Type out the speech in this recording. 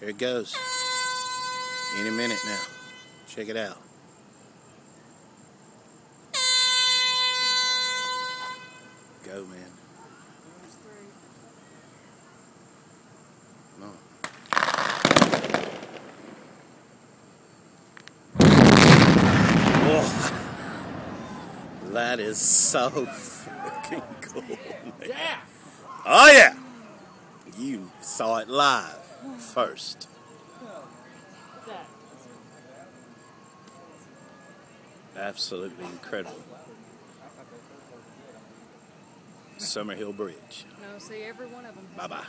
Here it goes. Any minute now. Check it out. Go, man. Come on. Whoa. That is so freaking cool. Man. Yeah. Oh, yeah. Saw it live first. Absolutely incredible. Summerhill Bridge. No, see every one of them. Bye bye.